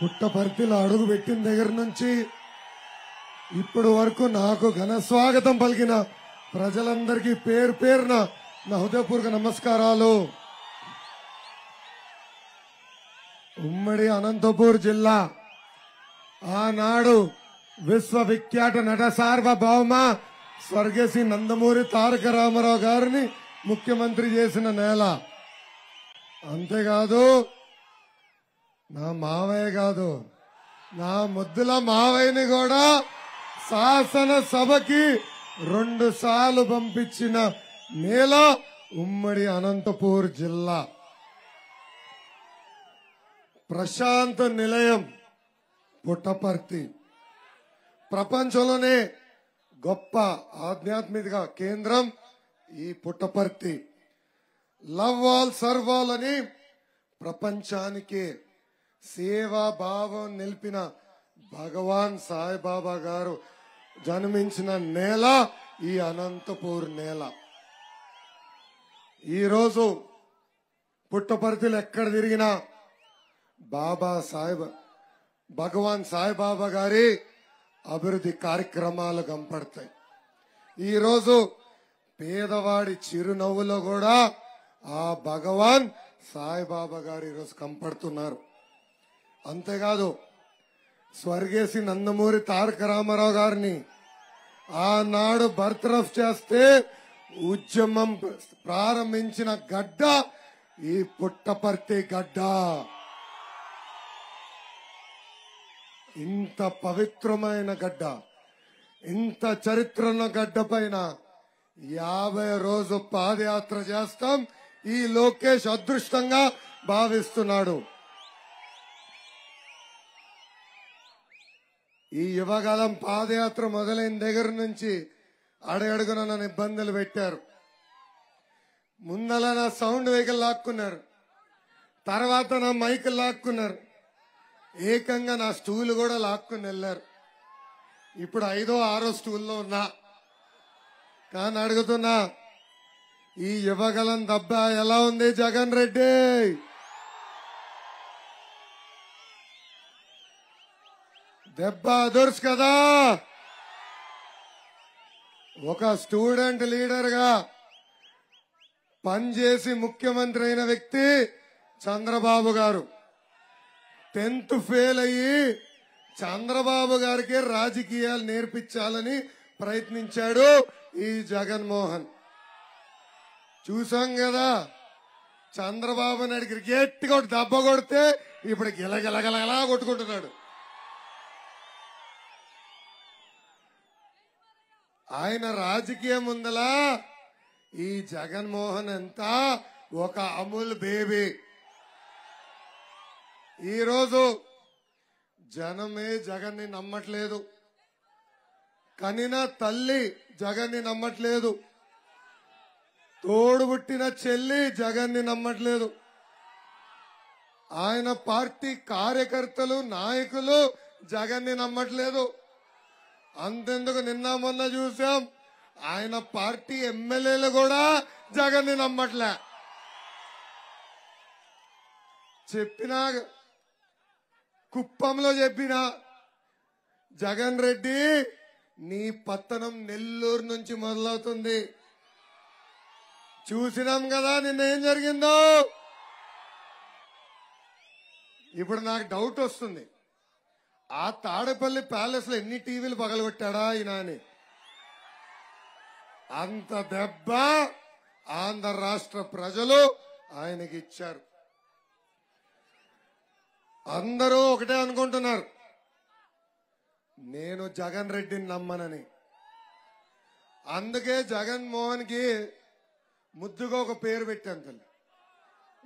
పుట్టపర్తిలో అడుగు పెట్టిన దగ్గర నుంచి ఇప్పటి వరకు నాకు ఘన స్వాగతం పలికిన ప్రజలందరికీ పేరు పేరున నా హృదయపూర్వక నమస్కారాలు. ఉమ్మడి అనంతపూర్ జిల్లా ఆనాడు విశ్వవిఖ్యాత నట సార్వభౌమ స్వర్గశ్రీ నందమూరి తారక రామారావు గారిని ముఖ్యమంత్రి చేసిన నేల. అంతేకాదు నా మావయ్య కాదు నా ముద్దుల మావయ్యని కూడా శాసన సభకి రెండు సార్లు పంపించిన నేల ఉమ్మడి అనంతపూర్ జిల్లా. ప్రశాంత నిలయం పుట్టపర్తి. ప్రపంచంలోనే గొప్ప ఆధ్యాత్మిక కేంద్రం ఈ పుట్టపర్తి. లవ్ ఆల్ సర్వాల్ అని ప్రపంచానికి సేవా భావం నిలిపిన భగవాన్ సాయిబాబా గారు జన్మించిన నేల ఈ అనంతపూర్ నేల. ఈరోజు పుట్టపర్తిలో ఎక్కడ తిరిగినా బాబా సాయిబా భగవాన్ సాయిబాబా గారి అభివృద్ధి కార్యక్రమాలు కనపడతాయి ఈరోజు పేదవాడి చిరునవ్వులో కూడా ఆ భగవాన్ సాయిబాబా గారు ఈరోజు కనపడుతున్నారు. అంతేకాదు స్వర్గేసి నందమూరి తారక రామారావు గారిని ఆనాడు బర్తరఫ్ చేస్తే ఉద్యమం ప్రారంభించిన గడ్డ ఈ పుట్టపర్తి గడ్డ. ఇంత పవిత్రమైన గడ్డ ఇంత చరిత్రన్న గడ్డ పైన యాభై రోజు పాదయాత్ర చేస్తాం. ఈ లోకేష్ అదృష్టంగా భావిస్తున్నాడు. ఈ యువకాలం పాదయాత్ర మొదలైన దగ్గర నుంచి అడగడుగున నన్ను ఇబ్బందులు పెట్టారు. ముందల నా సౌండ్ వెహికల్ లాక్కున్నారు. తర్వాత నా మైక్ లాక్కున్నారు. ఏకంగా నా స్టూల్ కూడా లాక్కుని వెళ్ళారు. ఇప్పుడు ఐదో ఆరో స్టూల్లో ఉన్నా. కానీ అడుగుతున్నా ఈ యువగలం దెబ్బ ఎలా ఉంది జగన్ రెడ్డి? దెబ్బ అదుర్స్ కదా. ఒక స్టూడెంట్ లీడర్గా పనిచేసి ముఖ్యమంత్రి అయిన వ్యక్తి చంద్రబాబు గారు. టెన్త్ ఫెయిల్ అయ్యి చంద్రబాబు గారికి రాజకీయాలు నేర్పించాలని ప్రయత్నించాడు ఈ జగన్మోహన్. చూసాం కదా చంద్రబాబు నాయుడు గట్టిగా దెబ్బ కొడితే ఇప్పుడు గిలగిలగలగలా కొట్టుకుంటున్నాడు. ఆయన రాజకీయం ఉందలా? ఈ జగన్మోహన్ అంతా ఒక అమూల్ బేబీ. ఈరోజు జనమే జగన్ని నమ్మట్లేదు. కనిన తల్లి జగన్ని నమ్మట్లేదు. తోడుబుట్టిన చెల్లి జగన్ని నమ్మట్లేదు. ఆయన పార్టీ కార్యకర్తలు నాయకులు జగన్ని నమ్మట్లేదు. అంతెందుకు నిన్న మొన్న చూసాం ఆయన పార్టీ ఎమ్మెల్యేలు కూడా జగన్ని నమ్మట్లే. చెప్పినా కుప్పంలో చెప్పిన జగన్ రెడ్డి నీ పత్తనం నెల్లూరు నుంచి మొదలవుతుంది. చూసినాం కదా నిన్న ఏం జరిగిందో. ఇప్పుడు నాకు డౌట్ వస్తుంది. ఆ తాడేపల్లి ప్యాలెస్లో ఎన్ని టీవీలు పగలగొట్టాడా ఈయన అని అంత దెబ్బ ఆంధ్ర రాష్ట్ర ప్రజలు ఆయనకి ఇచ్చారు. అందరూ ఒకటే అనుకుంటున్నారు. నేను జగన్ రెడ్డిని నమ్మనని. అందుకే జగన్మోహన్కి ముద్దుగా ఒక పేరు పెట్టాను తల్లి.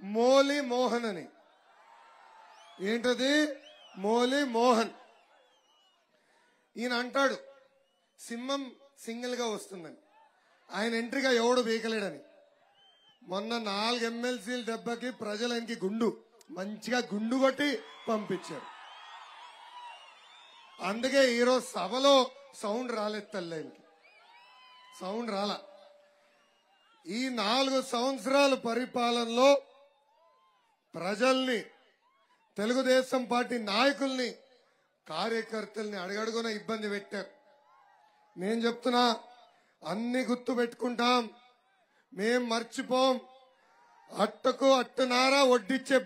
మోలి మోహన్ అని. ఏంటది? మోలి మోహన్. ఈయన అంటాడు సింహం సింగిల్గా వస్తుందని. ఆయన ఎంట్రీగా ఎవడు బీకలేడని. మొన్న నాలుగు ఎమ్మెల్సీల దెబ్బకి ప్రజలు ఆయనకి గుండు మంచిగా గుండు కొట్టి పంపించారు. అందుకే ఈరోజు సభలో సౌండ్ రాలేదు తల్లి ఆయనకి. సౌండ్ రాల. ఈ నాలుగు సంవత్సరాల పరిపాలనలో ప్రజల్ని తెలుగుదేశం పార్టీ నాయకుల్ని కార్యకర్తల్ని అడగడుగున ఇబ్బంది పెట్టారు నేను చెప్తున్నా అన్ని గుర్తు పెట్టుకుంటాం. మేం మర్చిపోం. అట్టకు అట్టునారా వడ్డిచ్చే